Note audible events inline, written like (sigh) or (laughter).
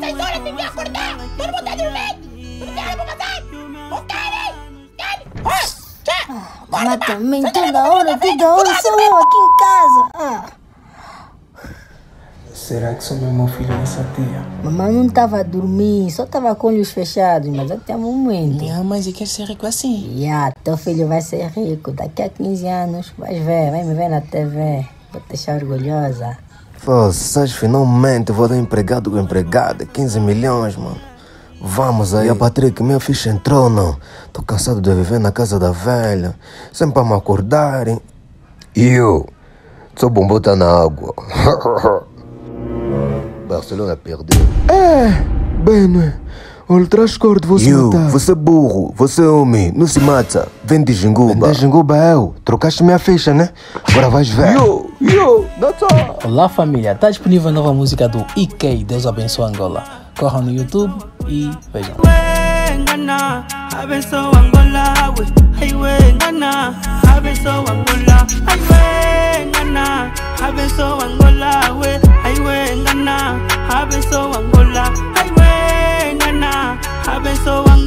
6 horas tem que acordar! Todo mundo tá dormindo! Não tem hora pra! Não! Querem! Mas também toda hora, toda hora sou eu aqui em casa. Ah. Será que sou meu filho nessa tia? Mamãe não estava a dormir, só estava com olhos fechados, mas até o momento. Minha mãe quer ser rico assim. Yeah, teu filho vai ser rico daqui a 15 anos. Vais ver, vai me ver na TV. Vou te deixar orgulhosa. Vocês finalmente vou dar empregado com empregada. 15 milhões, mano. Vamos aí. E a Patrick, minha ficha entrou, não. Tô cansado de viver na casa da velha. Sempre para me acordarem. E eu? Sou bom botar na água. (laughs) Barcelona perdeu. É, bem, Olha, traz cor de você You, matar. você é burro, você é homem, não se mata. Vem de Jinguba. Vem de Jinguba eu. Trocaste minha ficha, né? Agora vais ver. Yo, yo, that's all. Olá família, tá disponível a nova música do IK, Deus abençoe Angola. Corram no YouTube e vejam. Abençoa Angola, abençoa Angola. Abençoa Angola, abençoa cabezón,